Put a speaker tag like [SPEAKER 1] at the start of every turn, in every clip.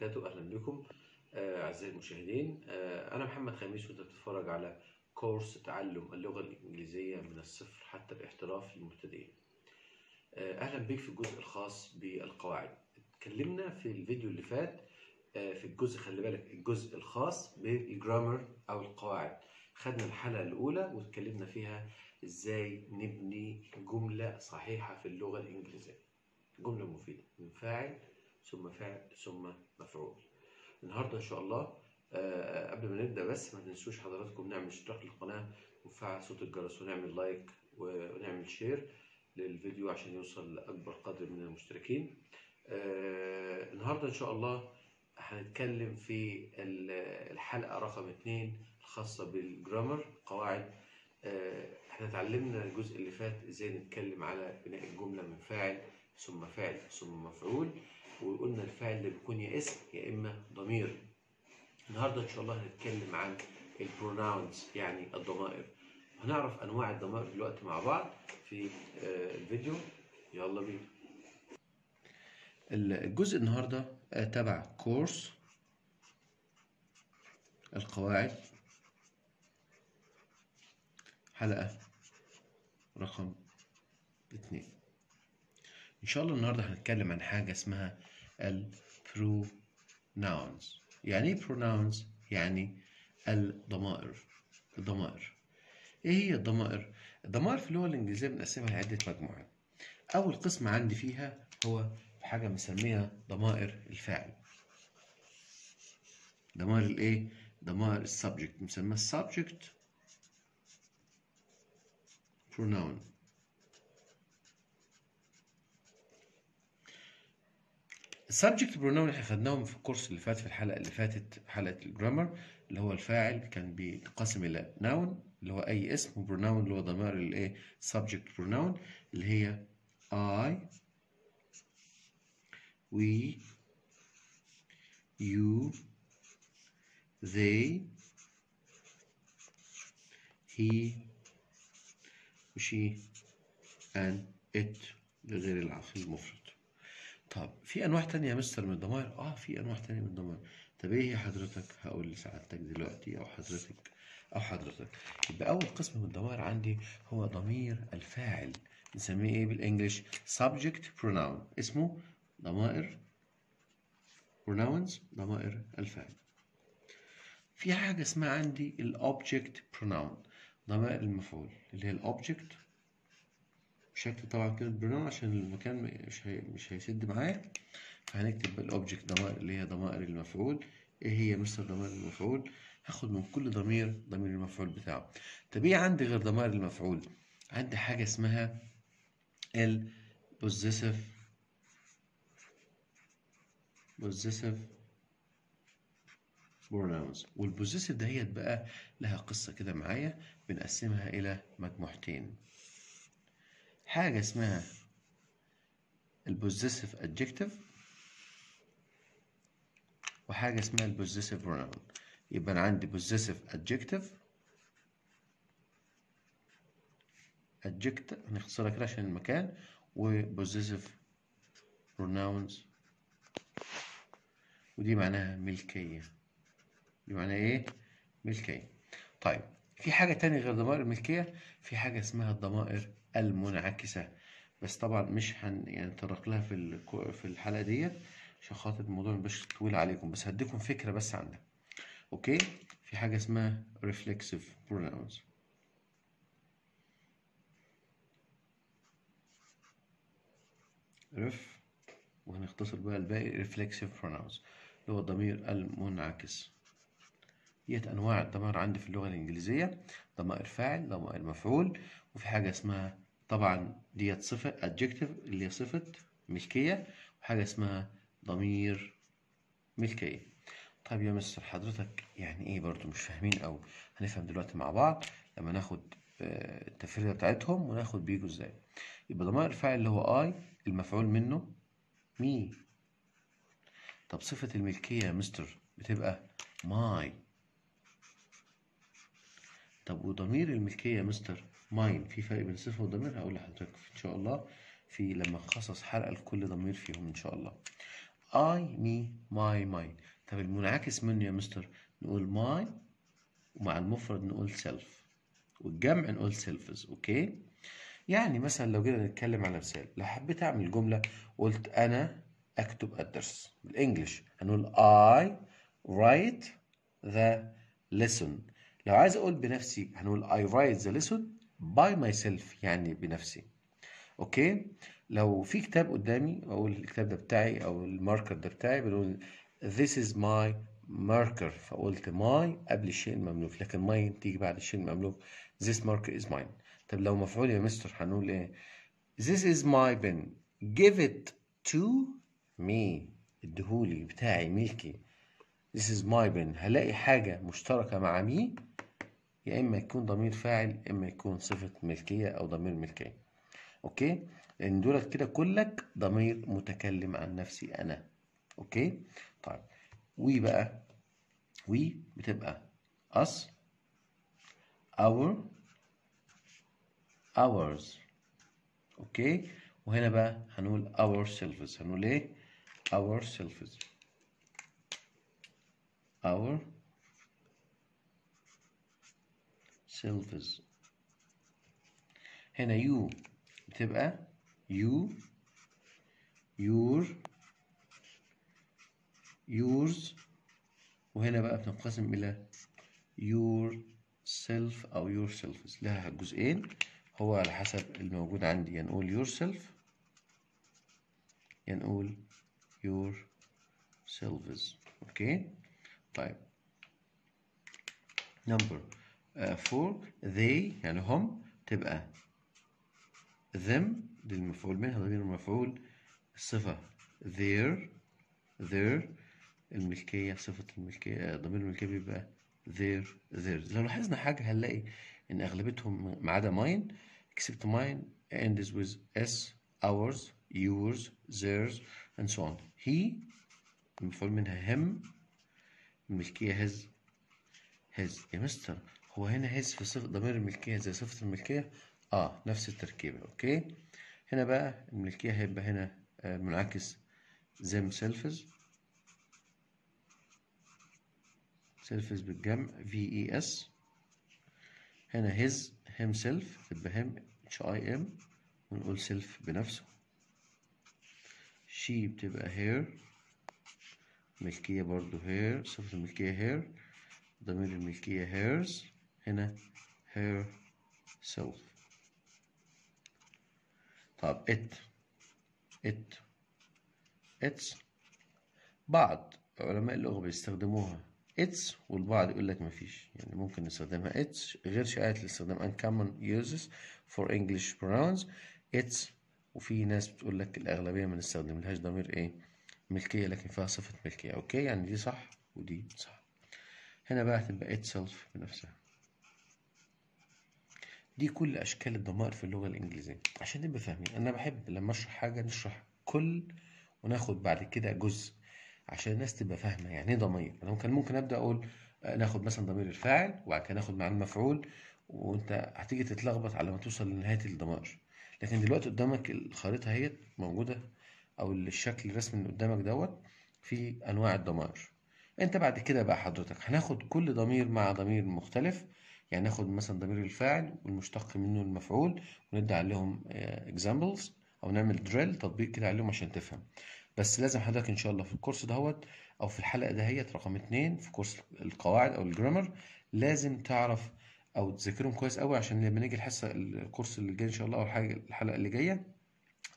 [SPEAKER 1] وبركاته. أهلا بكم آه، أعزائي المشاهدين. آه، أنا محمد خميس وأنت بتتفرج على كورس تعلم اللغة الإنجليزية من الصفر حتى الاحتراف للمبتدئين. آه، أهلا بك في الجزء الخاص بالقواعد. اتكلمنا في الفيديو اللي فات في الجزء خلي بالك الجزء الخاص بالجرامر أو القواعد. خدنا الحلقة الأولى واتكلمنا فيها إزاي نبني جملة صحيحة في اللغة الإنجليزية. جملة مفيدة من فاعل ثم فعل ثم مفعول. النهارده إن شاء الله آه، قبل ما نبدأ بس ما تنسوش حضراتكم نعمل اشتراك للقناة ونفعل صوت الجرس ونعمل like ونعمل share للفيديو عشان يوصل لأكبر قدر من المشتركين. آه، النهارده إن شاء الله هنتكلم في ال- الحلقة رقم اتنين الخاصة بال grammar قواعد آه، إحنا اتعلمنا الجزء اللي فات إزاي نتكلم على بناء الجملة من فاعل ثم فعل ثم مفعول. وقلنا الفاعل ده بيكون يا اسم يا إما ضمير. النهارده إن شاء الله هنتكلم عن البروناونز يعني الضمائر. هنعرف أنواع الضمائر دلوقتي مع بعض في آه، الفيديو. يلا بينا. الجزء النهارده آه، تبع كورس القواعد. حلقة رقم اتنين. إن شاء الله النهاردة هنتكلم عن حاجة اسمها ال pronouns يعني إيه pronouns؟ يعني الضمائر الضمائر إيه هي الضمائر؟ الضمائر في اللغة الإنجليزية بنقسمها لعدة مجموعات أول قسم عندي فيها هو حاجة بنسميها ضمائر الفاعل ضمائر الإيه؟ ضمائر ال subject بنسميها ال subject pronoun ال subject pronoun إحنا خدناهم في الكورس اللي فات في الحلقة اللي فاتت حلقة ال grammar اللي هو الفاعل كان بينقسم إلى noun اللي هو أي اسم و pronoun اللي هو ضمائر الإيه؟ subject pronoun اللي هي I we you they he وشي and it لغير العقل المفرد. طب في أنواع تانية يا مستر من الضمائر؟ آه في أنواع تانية من الضمائر. طب إيه هي حضرتك؟ هقول لسعادتك دلوقتي أو حضرتك أو حضرتك. يبقى أول قسم من الضمائر عندي هو ضمير الفاعل نسميه إيه بال English؟ Subject pronoun. اسمه ضمائر pronouns ضمائر الفاعل. في حاجة اسمها عندي ال object pronoun ضمائر المفعول اللي هي ال object بشكل طبعا كده pronoun عشان المكان مش هي مش هيسد معايا. فهنكتب ال object ضمائر اللي هي ضمائر المفعول. إيه هي مثل ضمائر المفعول؟ هاخد من كل ضمير ضمير المفعول بتاعه. طب إيه عندي غير ضمائر المفعول؟ عندي حاجة اسمها ال possessive possessive pronouns. وال possessive دهيت بقى لها قصة كده معايا بنقسمها إلى مجموعتين. حاجة اسمها ال possessive adjective وحاجة اسمها ال possessive pronoun يبقى أنا عندي possessive adjective. Adjective هنختصرها كده عشان المكان. وبوزيسيف pronouns. ودي معناها ملكية. دي معناها إيه؟ ملكية. طيب في حاجة تانية غير ضمائر الملكية؟ في حاجة اسمها الضمائر المنعكسة بس طبعا مش هن يعني لها في في الحلقة ديت عشان خاطر الموضوع ميبقاش طويل عليكم بس هديكم فكرة بس عنها. أوكي؟ في حاجة اسمها reflexive pronouns. رف وهنختصر بقى الباقي reflexive pronouns اللي هو الضمير المنعكس. ديت أنواع الضمائر عندي في اللغة الإنجليزية. ضمائر فاعل ضمائر مفعول وفي حاجة اسمها طبعا ديت صفة adjective اللي هي صفة ملكية وحاجه اسمها ضمير ملكية. طيب يا مستر حضرتك يعني إيه برضو مش فاهمين أو هنفهم دلوقتي مع بعض لما ناخد آه، التفريده بتاعتهم وناخد بيجوا إزاي يبقى ضمائر الفاعل اللي هو I المفعول منه me طب صفة الملكية يا مستر بتبقى my طب وضمير الملكية يا مستر mine في فرق بين صفة وضمير؟ هقول لحضرتك إن شاء الله في لما نخصص حلقة لكل ضمير فيهم إن شاء الله. I me my mine. طب المنعكس منه يا مستر نقول my ومع المفرد نقول self. والجمع نقول selves okay يعني مثلا لو جينا نتكلم على مثال لو حبيت أعمل جملة وقلت أنا أكتب الدرس بال English هنقول I write the lesson. لو عايز أقول بنفسي هنقول I write the lesson by myself يعني بنفسي. okay؟ لو في كتاب قدامي أقول الكتاب ده بتاعي أو ال marker ده بتاعي بنقول this is my marker. فقلت my قبل الشيء المملوك. لكن mine تيجي بعد الشيء المملوك. this marker is mine. طب لو مفعول يا مستر هنقول إيه؟ this is my pen. Give it to me. اديهولي بتاعي ملكي. this is my pen. هلاقي حاجة مشتركة مع me يا إما يكون ضمير فاعل إما يكون صفة ملكية أو ضمير ملكية أوكي؟ لأن دولت كده كلك ضمير متكلم عن نفسي أنا. أوكي؟ طيب. we بقى we بتبقى us our ours. أوكي؟ وهنا بقى هنقول ourselves هنقول إيه؟ ourselves our selves هنا you بتبقى you your yours وهنا بقى بتنقسم إلى yourself أو yourselves لها جزئين. هو على حسب الموجود عندي. يا نقول yourself يا نقول yourselves أوكي؟ طيب. number uh, four they يعني هم تبقى them دي المفعول منها ضمير المفعول الصفة their their الملكية صفة الملكية ضمير الملكية بيبقى their theirs لو لاحظنا حاجة هنلاقي إن أغلبيتهم ما عدا mine except mine ends with s ours yours theirs and so on. He المفعول منها him الملكية his his. يا مستر هو هنا his في صفة ضمير الملكية زي صفة الملكية؟ آه نفس التركيبة أوكي؟ هنا بقى الملكية هيبقى هنا آه منعكس themselves selves بالجمع v e s. هنا his himself تبقى him h i m ونقول self بنفسه. she بتبقى her ملكية برضو her صفة الملكية her ضمير الملكية hers. هنا her self طب it it it's بعض علماء اللغة بيستخدموها. it's والبعض يقول لك مفيش يعني ممكن نستخدمها. it's غير شائعة الاستخدام. uncommon uses for English pronouns. it's وفي ناس بتقول لك الأغلبية ما نستخدملهاش ضمير إيه؟ ملكية لكن فيها صفة ملكية. أوكي يعني دي صح ودي صح. هنا بقى هتبقى itself بنفسها. دي كل أشكال الضمائر في اللغة الإنجليزية. عشان نبقى فاهمين أنا بحب لما أشرح حاجة نشرح كل وناخد بعد كده جزء عشان الناس تبقى فاهمة يعني إيه ضمير. أنا كان ممكن أبدأ أقول ناخد مثلا ضمير الفاعل وبعد كده ناخد معاه المفعول وأنت هتيجي تتلخبط على ما توصل لنهاية الضمائر لكن دلوقتي قدامك الخريطة اهي موجودة أو الشكل الرسمي اللي قدامك دوت في أنواع الضمائر أنت بعد كده بقى حضرتك هناخد كل ضمير مع ضمير مختلف يعني ناخد مثلا ضمير الفاعل والمشتق منه المفعول وندي عليهم examples أو نعمل drill تطبيق كده عليهم عشان تفهم. بس لازم حضرتك إن شاء الله في الكورس دهوت أو في الحلقة دهيت رقم اتنين في كورس القواعد أو ال grammar لازم تعرف أو تذاكرهم كويس قوي عشان لما نيجي الحصة الكورس اللي جاي إن شاء الله أو الحلقة اللي جاية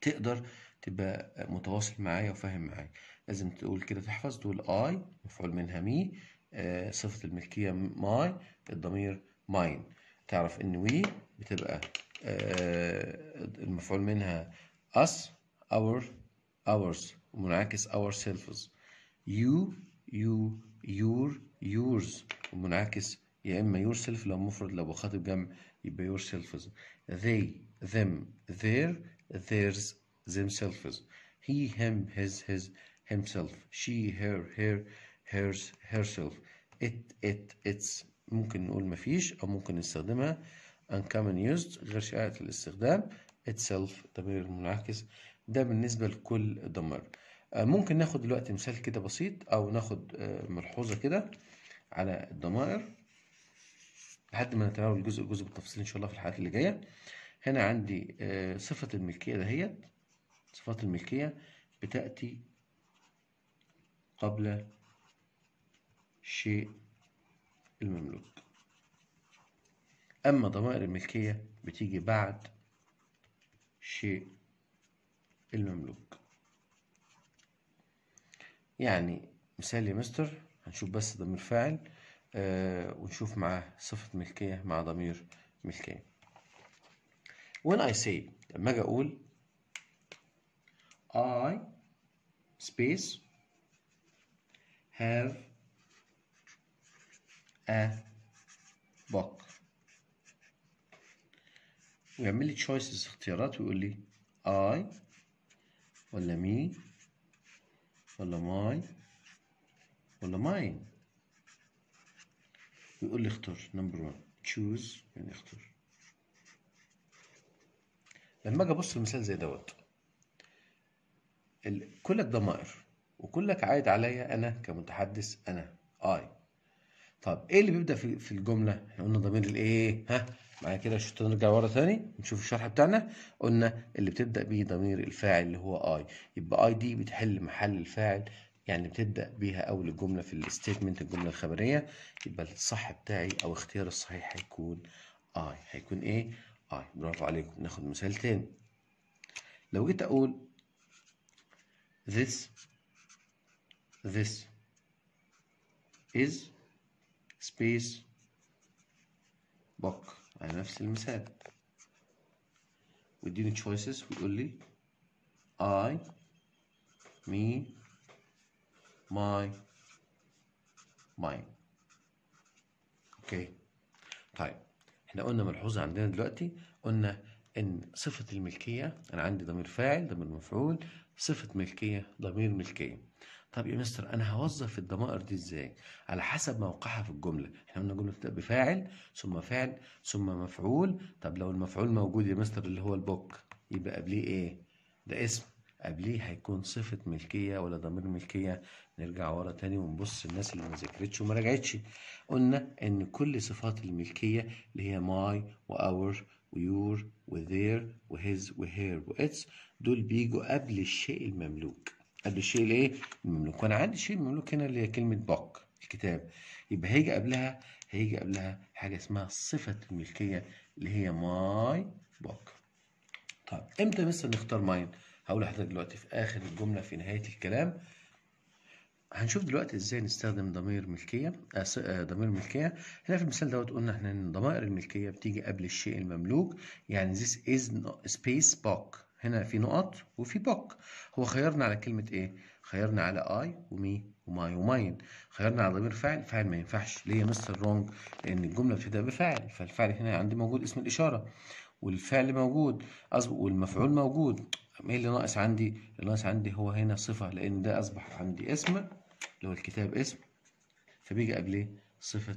[SPEAKER 1] تقدر تبقى متواصل معايا وفاهم معايا لازم تقول كده تحفظ تقول I مفعول منها me آه صفة الملكية my الضمير ماين تعرف ان وي بتبقى آه المفعول منها us our ours ومنعكس ourselves you you your yours ومنعكس يا اما yourself لو مفرد لو بخاطب جمع يبقى yourselves they them their theirs themselves he him his his himself she her her hers herself it it its ممكن نقول مفيش أو ممكن نستخدمها uncommon used غير شائعة الاستخدام itself ضمير المنعكس. ده بالنسبة لكل ضمير آه، ممكن ناخد دلوقتي مثال كده بسيط أو ناخد آه، ملحوظة كده على الضمائر لحد ما نتناول الجزء جزء بالتفصيل إن شاء الله في الحلقات اللي جاية. هنا عندي آه، صفة الملكية دهيت. صفات الملكية بتأتي قبل الشيء المملوك. أما ضمائر الملكية بتيجي بعد الشيء المملوك. يعني مثال يا مستر هنشوف بس ضمير فاعل آه ونشوف معاه صفة ملكية مع ضمير ملكية. When I say لما أجي أقول I space have book ويعمل لي choices اختيارات ويقول لي I ولا me ولا my ولا mine. ويقول لي اختار number one. choose يعني اختار. لما أجي أبص المثال زي دوت كلك ضمائر وكلك عايد عليا أنا كمتحدث أنا اي طب إيه اللي بيبدأ في في الجملة؟ إحنا قلنا ضمير الايه ها؟ معايا كده شفت نرجع ورا تاني؟ نشوف الشرح بتاعنا. قلنا اللي بتبدأ بيه ضمير الفاعل اللي هو اي يبقى اي دي بتحل محل الفاعل يعني بتبدأ بيها أول الجملة في ال statement الجملة الخبرية. يبقى الصح بتاعي أو اختيار الصحيح هيكون I هيكون إيه؟ I برافو عليكم. ناخد مثال تاني. لو جيت أقول this this is space book. على نفس المثال ويديني choices ويقول لي I me my mine. أوكي طيب. إحنا قلنا ملحوظة عندنا دلوقتي. قلنا إن صفة الملكية أنا عندي ضمير فاعل ضمير مفعول صفة ملكية ضمير ملكية طب يا مستر أنا هوظف الضمائر دي إزاي؟ على حسب موقعها في الجملة. إحنا قلنا الجملة بتبدأ بفاعل ثم فعل ثم مفعول. طب لو المفعول موجود يا مستر اللي هو البوك يبقى قبليه إيه؟ ده اسم. قبليه هيكون صفة ملكية ولا ضمير ملكية. نرجع ورا تاني ونبص الناس اللي ما ذاكرتش وما راجعتش. قلنا إن كل صفات الملكية اللي هي ماي وأور ويور وذير وهز وهير وإتس دول بيجوا قبل الشيء المملوك. قبل الشيء الايه المملوك وأنا عندي شيء مملوك هنا اللي هي كلمة book الكتاب. يبقى هيجي قبلها هيجي قبلها حاجة اسمها صفة الملكية اللي هي my book. طيب إمتى مثلا نختار mine هقول لحضرتك دلوقتي في آخر الجملة في نهاية الكلام. هنشوف دلوقتي إزاي نستخدم ضمير ملكية آه آه ضمير ملكية. هنا في المثال دوت قلنا إحنا إن ضمائر الملكية بتيجي قبل الشيء المملوك يعني this is no- space book هنا في نقط وفي book هو خيرنا على كلمة إيه؟ خيرنا على I و me و my و mine خيرنا على ضمير فاعل فاعل ما ينفعش. ليه يا مستر wrong؟ لأن الجملة بتبدأ بفاعل فالفاعل هنا عندي موجود اسم الإشارة. والفعل موجود والمفعول موجود. إيه اللي ناقص عندي؟ اللي ناقص عندي هو هنا صفة لأن ده أصبح عندي اسم اللي هو الكتاب اسم. فبيجي قبليه صفة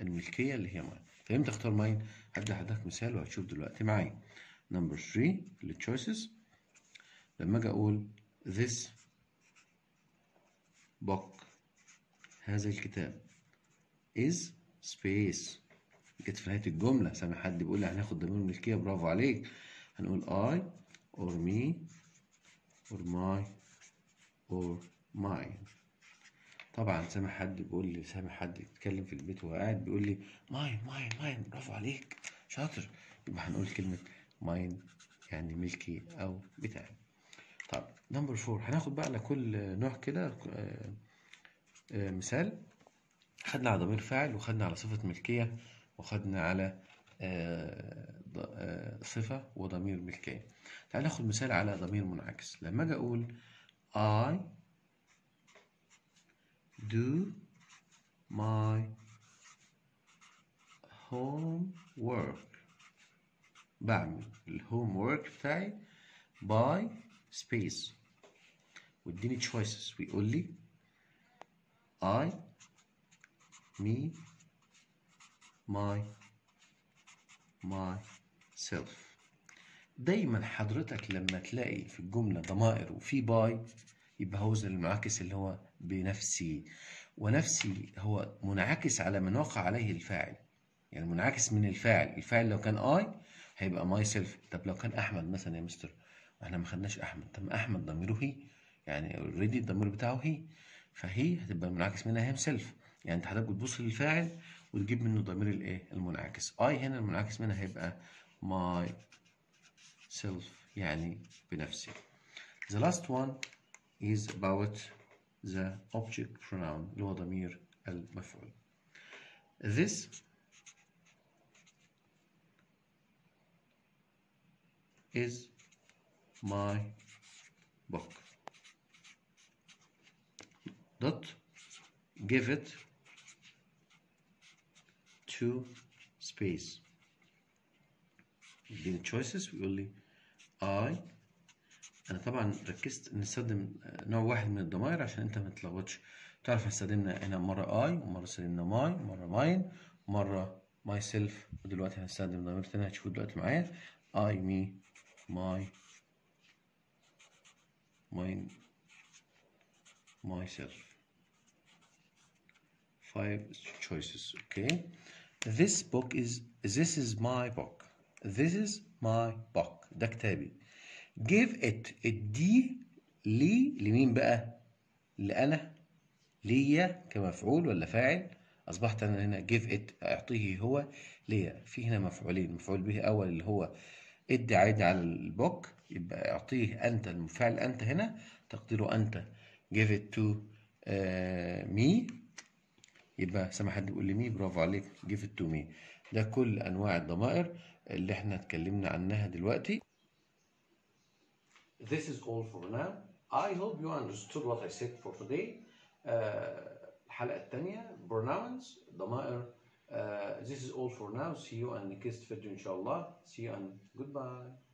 [SPEAKER 1] الملكية اللي هي mine فهمت اختار mine؟ هدي لحضرتك مثال وهتشوف دلوقتي معايا. number 3 ال choices لما أجي أقول this book هذا الكتاب is space. جيت في نهاية الجملة سامع حد بيقول لي هناخد ضمير ملكية برافو عليك. هنقول I or me or my or mine. طبعا سامع حد بيقول لي سامع حد يتكلم في البيت وهو قاعد بيقول لي mine mine mine برافو عليك. شاطر. يبقى هنقول كلمة mine يعني ملكي أو بتاعي. طب number four هناخد بقى على كل نوع كده آه، آه، مثال. خدنا على ضمير فاعل وخدنا على صفة ملكية وخدنا على آه، صفة وضمير ملكية. تعال ناخد مثال على ضمير منعكس. لما أجي أقول I do my homework بعمل الهوم ورك بتاعي by space. واديني choices. ويقول لي I me my myself. دايما حضرتك لما تلاقي في الجملة ضمائر وفي باي يبقى هو المنعكس اللي هو بنفسي. ونفسي هو منعكس على من وقع عليه الفاعل. يعني منعكس من الفاعل. الفاعل لو كان I هيبقى myself طب لو كان أحمد مثلا يا مستر إحنا ما خدناش أحمد. طب أحمد ضميره he. يعني already الضمير بتاعه he. ف he هتبقى المنعكس منها himself يعني أنت حضرتك بتبص للفاعل وتجيب منه ضمير الايه المنعكس. I هنا المنعكس منها هيبقى myself يعني بنفسي. The last one is about the object pronoun اللي هو ضمير المفعول. This is my book. Dot give it to space. يديني choices ويقول لي I. أنا طبعا ركزت نستخدم نوع واحد من الضمائر عشان أنت ما تتلخبطش تعرف استخدمنا هنا مرة I ومرة استخدمنا my مرة mine مرة myself. ودلوقتي هنستخدم ضمير تاني هتشوفوا دلوقتي معايا. I me my mine myself. Five choices okay? This book is this is my book. This is my book. ده كتابي. Give it اديه لي لمين بقى؟ لأنا. ليا كمفعول ولا فاعل؟ أصبحت أنا هنا give it أعطيه هو ليا. في هنا مفعولين. مفعول به أول اللي هو ادي عادي على البوك يبقى اعطيه أنت المفعل أنت هنا تقديره أنت. Give it to uh, me. يبقى سامع حد بيقول لي مي برافو عليك. Give it to me. ده كل أنواع الضمائر اللي إحنا اتكلمنا عنها دلوقتي. This is all for now. I hope you understood what I said for today. Uh, الحلقة الثانية pronouns ضمائر Uh, this is all for now. See you on the next video, inshallah. See you and goodbye.